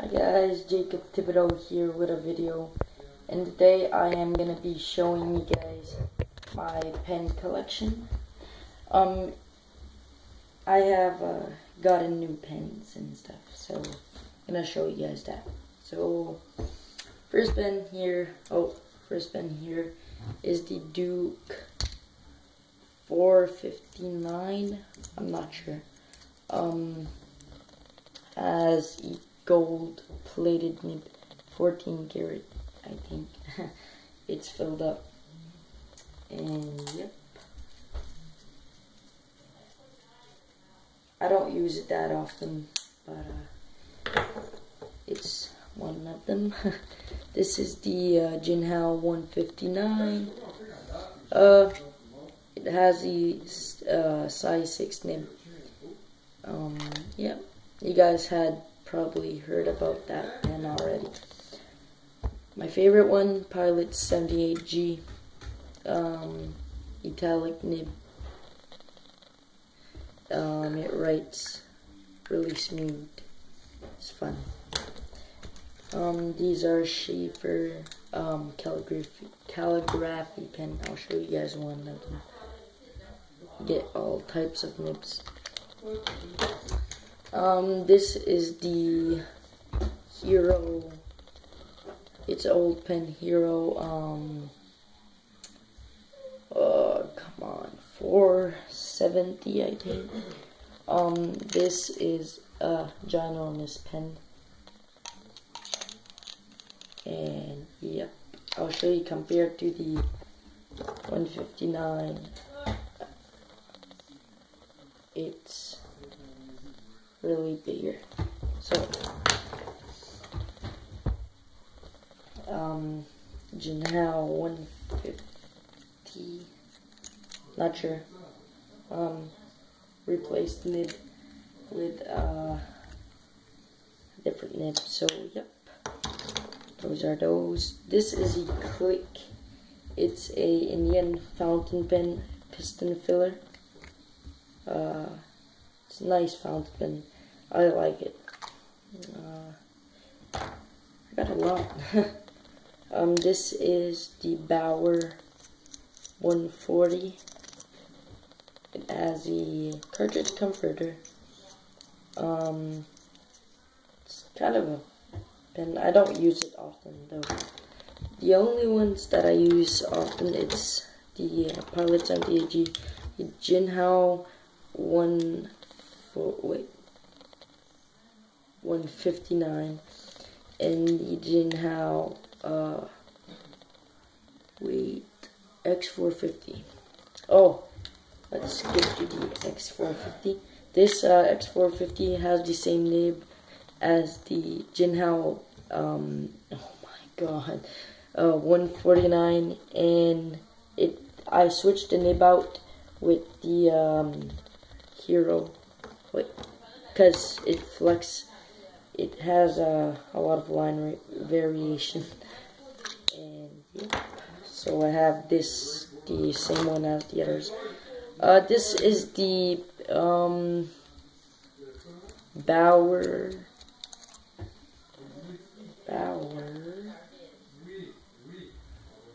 Hi guys, Jacob Thibodeau here with a video and today I am to be showing you guys my pen collection. Um, I have uh, gotten new pens and stuff so I'm to show you guys that. So first pen here, oh first pen here is the Duke 459, I'm not sure. Um, as gold plated nib 14 karat I think. It's filled up. And yep. I don't use it that often but uh, it's one of them. This is the uh, Jinhao 159 uh, it has the uh, size 6 nib um, yeah you guys had probably heard about that pen already. My favorite one, Pilot 78G, um, italic nib. Um, it writes really smooth. It's fun. Um, these are Sheaffer um, calligraphy, calligraphy pen. I'll show you guys one of them. Get all types of nibs. Um, this is the Hero. It's old pen Hero. Um, uh, come on, 470, I think. Um, this is a ginormous pen. And yeah, I'll show you compared to the 159. It's really bigger. So, um, Jinhao 150, not sure, um, replaced nib with, uh, different nib. So, yep, those are those. This is a Click. It's a Indian fountain pen piston filler. Uh, it's a nice fountain pen. I like it. Uh, I got a lot. um, this is the Baoer 140. It has a cartridge converter. Um, it's kind of a pen. I don't use it often though. The only ones that I use often it's the uh, Pilot 78G, the Jinhao 1 for wait 159 and the Jinhao uh wait X450 oh let's skip to the X450 this uh, X450 has the same nib as the Jinhao um oh my god uh 149 and it I switched the nib out with the um hero Wait, because it flex, it has uh, a lot of line variation. And yeah, so I have this, the same one as the others. Uh, this is the um, Baoer. Baoer.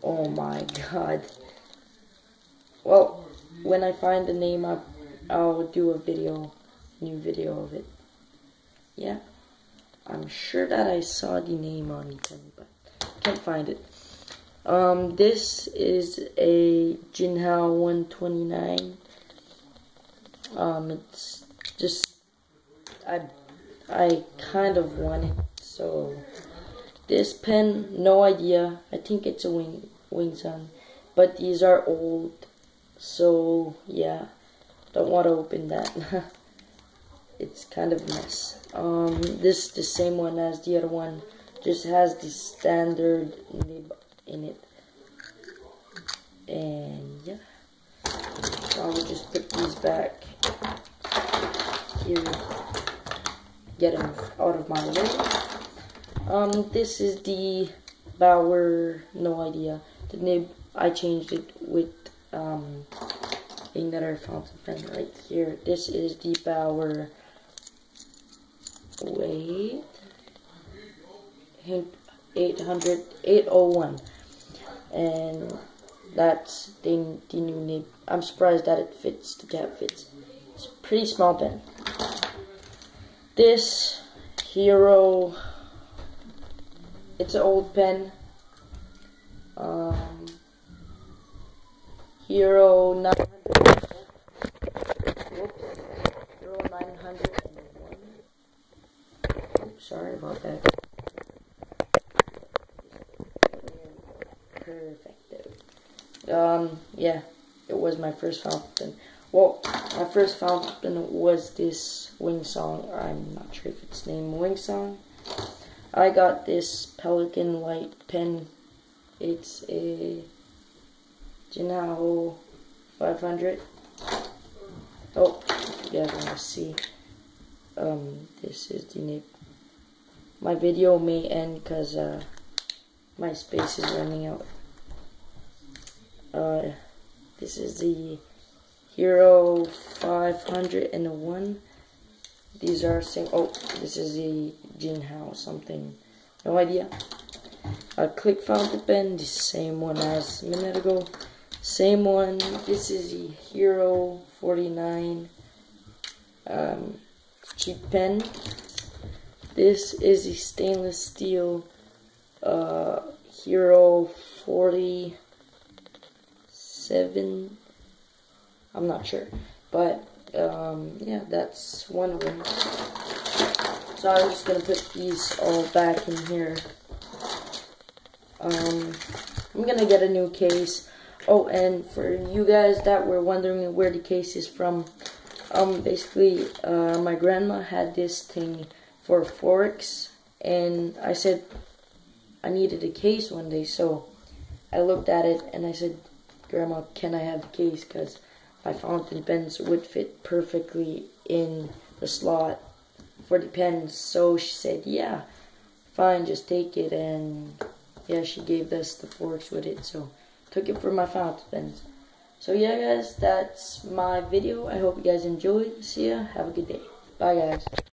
Oh my god. Well, when I find the name, I'll, I'll do a video new video of it. Yeah, I'm sure that I saw the name on it, but can't find it. Um, this is a Jinhao 129. Um, it's just, I, I kind of want it, so, this pen, no idea, I think it's a Wing, Wingsun, but these are old, so, yeah, don't want to open that. it's kind of mess. Um, this the same one as the other one, just has the standard nib in it. And yeah, so I will just put these back here, get them out of my way. Um, this is the Baoer, no idea. The nib, I changed it with um, another fountain pen right here. This is the Baoer Wait. Hank 800 801 and that's the, the new nib. I'm surprised that it fits, the cap fits. It's pretty small pen. This Hero, it's an old pen. Um, Hero 900. Whoops. Hero 901. Sorry about that. Perfect. Um, yeah, it was my first fountain. Well, my first fountain was this Wing Sung. I'm not sure if it's named Wing Sung. I got this Pelican Light pen. It's a Jinhao 500. Oh, you guys want to see. Um, this is the. My video may end because uh, my space is running out. Uh, this is the Hero 501. These are same. Oh, this is the Jinhao something. No idea. A click fountain pen, the same one as a minute ago. Same one. This is the Hero 49 um, cheap pen. This is the stainless steel uh, Hero 47. I'm not sure. But, um, yeah, that's one of them. So I'm just going to put these all back in here. Um, I'm going to get a new case. Oh, and for you guys that were wondering where the case is from, um, basically, uh, my grandma had this thing for forks and I said, I needed a case one day, so I looked at it and I said, Grandma, can I have the case? Because my fountain pens would fit perfectly in the slot for the pens. So she said, yeah, fine, just take it. And yeah, she gave us the forks with it. So took it for my fountain pens. So yeah, guys, that's my video. I hope you guys enjoyed. See ya. Have a good day. Bye, guys.